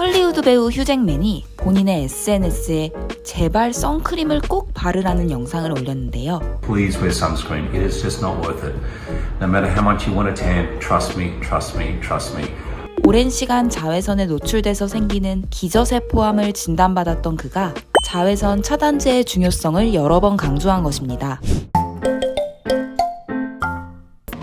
헐리우드 배우 휴잭맨이 본인의 SNS에 제발 선크림을 꼭 바르라는 영상을 올렸는데요. Please wear sunscreen. It is just not worth it. No matter how much you want to tan, trust me, trust me, trust me. 오랜 시간 자외선에 노출돼서 생기는 기저세포암을 진단받았던 그가 자외선 차단제의 중요성을 여러 번 강조한 것입니다.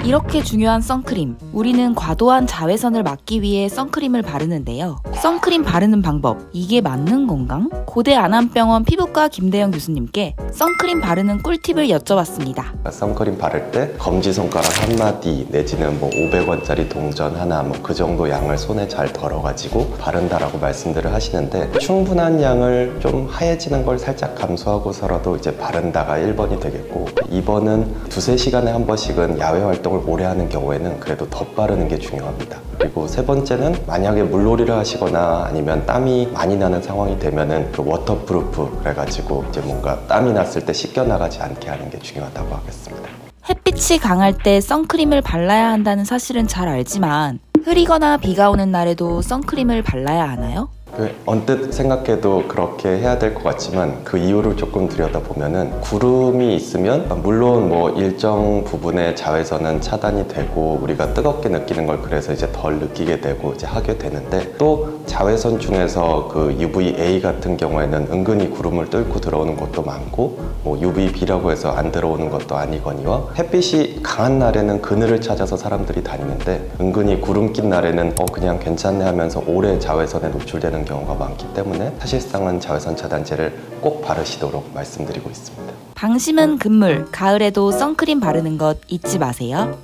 이렇게 중요한 선크림. 우리는 과도한 자외선을 막기 위해 선크림을 바르는데요. 선크림 바르는 방법. 이게 맞는 건가? 고대 안암병원 피부과 김대영 교수님께 선크림 바르는 꿀팁을 여쭤봤습니다. 선크림 바를 때 검지 손가락 한 마디 내지는 뭐 500원짜리 동전 하나 뭐 그 정도 양을 손에 잘 덜어가지고 바른다라고 말씀들을 하시는데 충분한 양을 좀 하얘지는 걸 살짝 감수하고서라도 이제 바른다가 1번이 되겠고 2번은 두세 시간에 한 번씩은 야외 활동 을 오래 하는 경우에는 그래도 덧바르는 게 중요합니다. 그리고 세 번째는 만약에 물놀이를 하시거나 아니면 땀이 많이 나는 상황이 되면은 그 waterproof 그래가지고 이제 뭔가 땀이 났을 때 씻겨 나가지 않게 하는 게 중요하다고 하겠습니다. 햇빛이 강할 때 선크림을 발라야 한다는 사실은 잘 알지만 흐리거나 비가 오는 날에도 선크림을 발라야 하나요? 그 언뜻 생각해도 그렇게 해야 될 것 같지만 그 이유를 조금 들여다보면은 구름이 있으면 물론 뭐 일정 부분의 자외선은 차단이 되고 우리가 뜨겁게 느끼는 걸 그래서 이제 덜 느끼게 되고 이제 하게 되는데 또 자외선 중에서 그 UVA 같은 경우에는 은근히 구름을 뚫고 들어오는 것도 많고 뭐 UVB라고 해서 안 들어오는 것도 아니거니와 햇빛이 강한 날에는 그늘을 찾아서 사람들이 다니는데 은근히 구름 낀 날에는 어 그냥 괜찮네 하면서 오래 자외선에 노출되는 경우가 많기 때문에 사실상은 자외선 차단제를 꼭 바르시도록 말씀드리고 있습니다. 방심은 금물, 가을에도 선크림 바르는 것 잊지 마세요.